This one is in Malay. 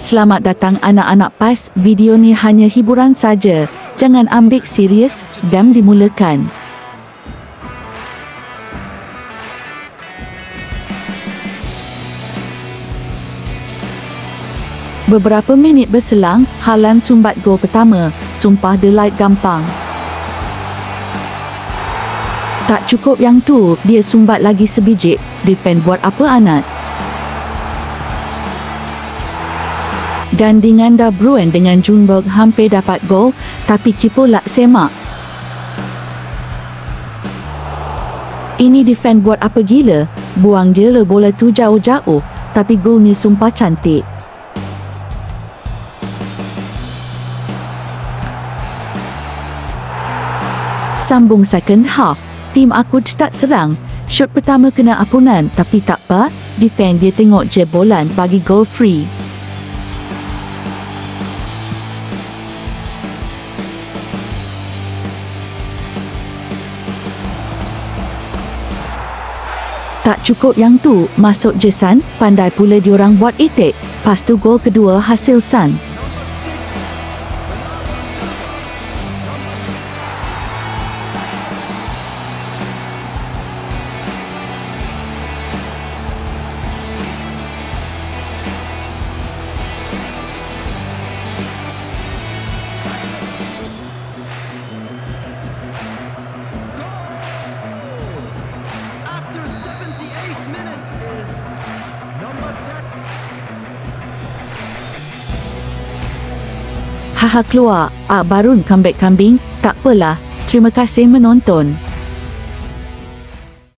Selamat datang anak-anak PAS. Video ni hanya hiburan saja. Jangan ambil serius dan dimulakan. Beberapa minit berselang, Halan sumbat gol pertama. Sumpah Delight gampang. Tak cukup yang tu, dia sumbat lagi sebijik. Defend buat apa anak? Gandingan De Bruyne dengan Junberg hampir dapat gol, tapi kiper lak semak. Ini defend buat apa gila? Buang je le bola tu jauh-jauh, tapi gol ni sumpah cantik. Sambung second half, tim aku start serang. Shot pertama kena apunan tapi tak apa, defend dia tengok je bolan bagi goal free. Tak cukup yang tu, masuk je San, pandai pula diorang buat itik. Pas tu gol kedua hasil San. Haha keluar, ah barun comeback kambing, tak apalah. Terima kasih menonton.